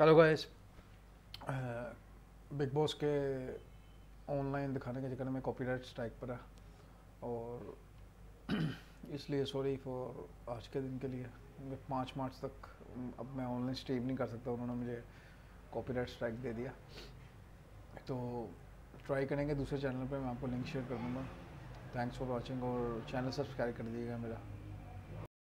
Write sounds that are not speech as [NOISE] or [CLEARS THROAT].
Hello guys Bigg Boss के online दिखाने के चक्कर में कॉपीराइट स्ट्राइक पर है और [CLEARS THROAT] इसलिए सॉरी फॉर आज के दिन के लिए। मैं पाँच मार्च तक अब मैं ऑनलाइन स्ट्रीम नहीं कर सकता। उन्होंने मुझे कॉपीराइट स्ट्राइक दे दिया। तो ट्राई करेंगे दूसरे चैनल पे। मैं आपको लिंक शेयर कर दूँगा। थैंक्स फॉर वॉचिंग और चैनल सब्सक्राइब कर दीजिएगा मेरा।